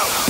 out.